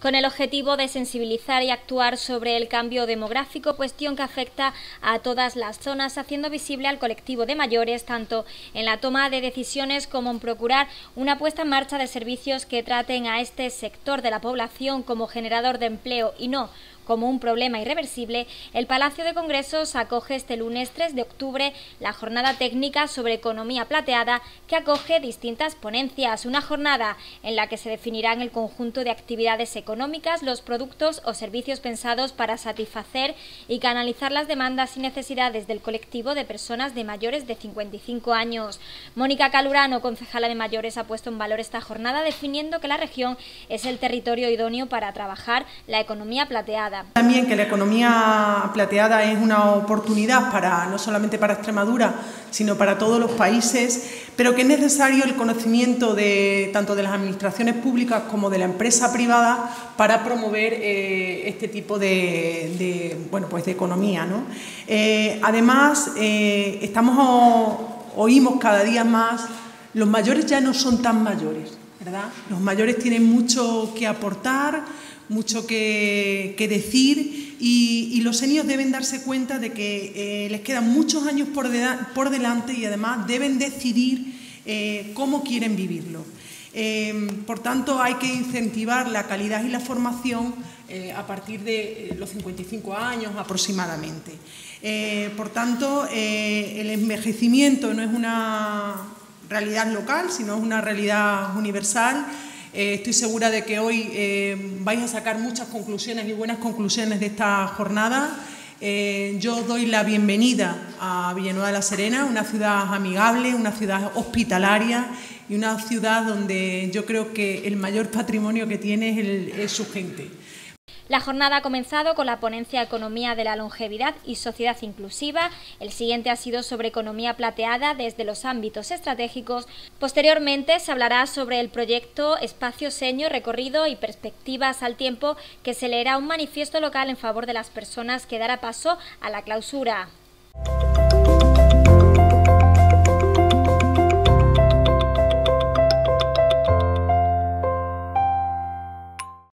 con el objetivo de sensibilizar y actuar sobre el cambio demográfico, cuestión que afecta a todas las zonas, haciendo visible al colectivo de mayores tanto en la toma de decisiones como en procurar una puesta en marcha de servicios que traten a este sector de la población como generador de empleo y no como un problema irreversible, el Palacio de Congresos acoge este lunes 3 de octubre la jornada técnica sobre economía plateada que acoge distintas ponencias, una jornada en la que se definirán el conjunto de actividades económicas, los productos o servicios pensados para satisfacer y canalizar las demandas y necesidades del colectivo de personas de mayores de 55 años. Mónica Calurano, concejala de mayores, ha puesto en valor esta jornada definiendo que la región es el territorio idóneo para trabajar la economía plateada. También que la economía plateada es una oportunidad para no solamente para Extremadura, sino para todos los países, pero que es necesario el conocimiento de tanto de las administraciones públicas como de la empresa privada para promover eh, este tipo de, bueno, pues de economía. Eh, además, eh, estamos oímos cada día más los mayores ya no son tan mayores, Los mayores tienen mucho que aportar mucho que, decir y, los seniors deben darse cuenta de que eh, les quedan muchos años por, delante y además deben decidir eh, cómo quieren vivirlo. Eh, por tanto, hay que incentivar la calidad y la formación a partir de los 55 años aproximadamente. por tanto, el envejecimiento no es una realidad local, sino es una realidad universal eh, estoy segura de que hoy eh, vais a sacar muchas conclusiones y buenas conclusiones de esta jornada. Eh, yo doy la bienvenida a Villanueva de la Serena, una ciudad amigable, una ciudad hospitalaria y una ciudad donde yo creo que el mayor patrimonio que tiene es su gente. La jornada ha comenzado con la ponencia Economía de la Longevidad y Sociedad Inclusiva. El siguiente ha sido sobre economía plateada desde los ámbitos estratégicos. Posteriormente se hablará sobre el proyecto Espacio Seño, Recorrido y Perspectivas al Tiempo, que se leerá un manifiesto local en favor de las personas que dará paso a la clausura.